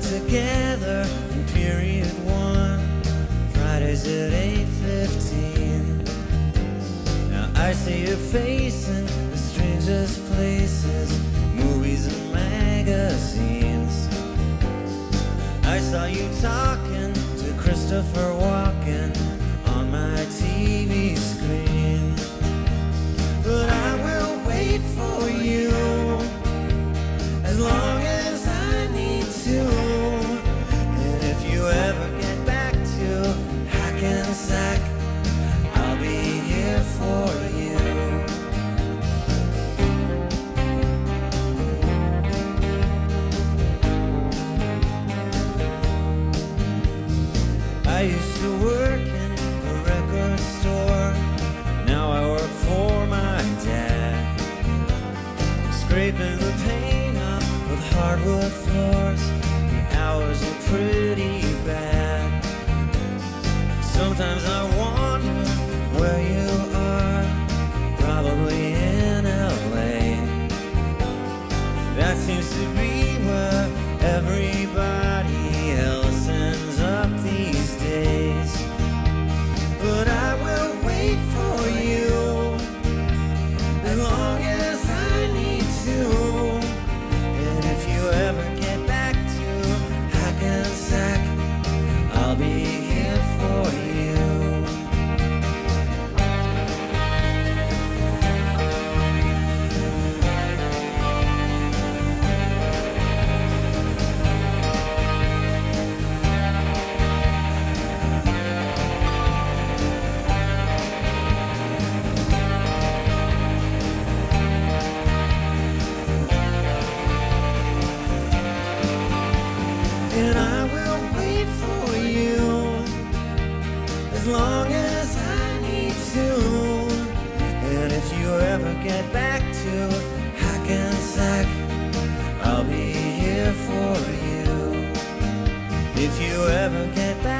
together in period one. Fridays at 8.15. Now I see your face in the strangest places, movies and magazines. I saw you talking to Christopher Walken used to work in a record store. Now I work for my dad. Scraping the paint off of hardwood floors. The hours are pretty bad. Sometimes I wonder where you are. Probably in LA. That seems to be where everybody And I will wait for you as long as I need to. And if you ever get back to Hackensack, I'll be here for you. If you ever get back